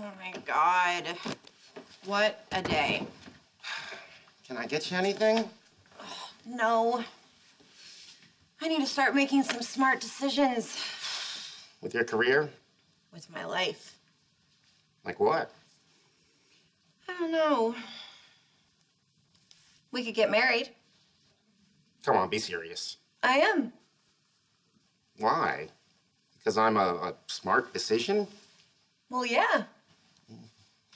Oh my god. What a day. Can I get you anything? No. I need to start making some smart decisions With your career? with my life. Like what? I don't know. We could get married. Come on, be serious. I am. Why? Because I'm a, a smart decision? Well, yeah.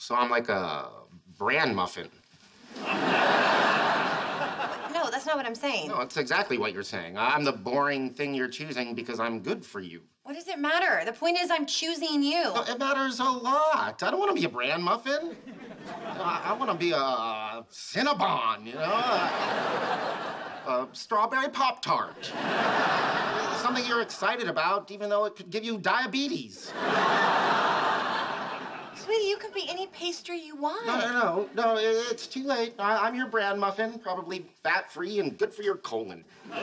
So I'm like a bran muffin. No, that's not what I'm saying. No, it's exactly what you're saying. I'm the boring thing you're choosing because I'm good for you. What does it matter? The point is, I'm choosing you. No, it matters a lot. I don't want to be a bran muffin. I, I want to be a Cinnabon, you know? A, a strawberry Pop Tart. Something you're excited about, even though it could give you diabetes. Sweetie, you can be any pastry you want. No, no, no, no, it's too late. I, I'm your bran muffin, probably fat-free and good for your colon. You know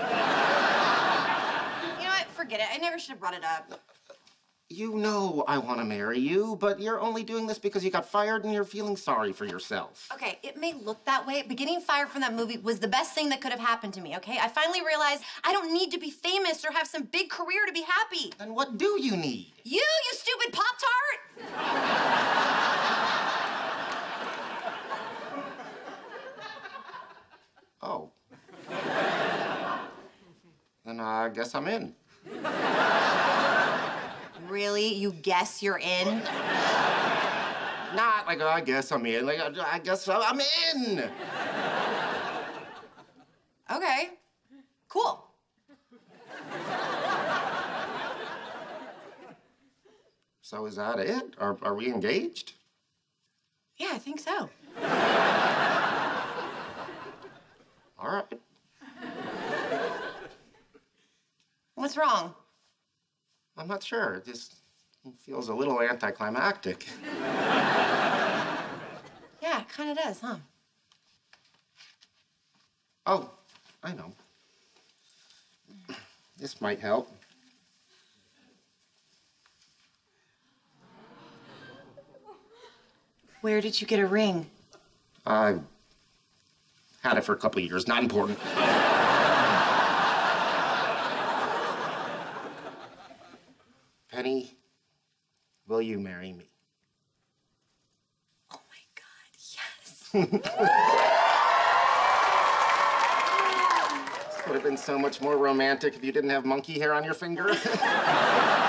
what? Forget it. I never should have brought it up. You know I want to marry you, but you're only doing this because you got fired and you're feeling sorry for yourself. Okay, it may look that way, but getting fired from that movie was the best thing that could have happened to me, okay? I finally realized I don't need to be famous or have some big career to be happy. Then what do you need? You, you stupid Pop Oh. then I guess I'm in. Really? You guess you're in? Not like oh, I guess I'm in. Like I, I guess I'm in. Okay, cool. So is that it? Are, are we engaged? Yeah, I think so. What's wrong? I'm not sure. It just feels a little anticlimactic. Yeah, it kind of does, huh? Oh, I know. This might help. Where did you get a ring? I had it for a couple of years. Not important. Penny, will you marry me? Oh my God, yes. This would have been so much more romantic if you didn't have monkey hair on your finger.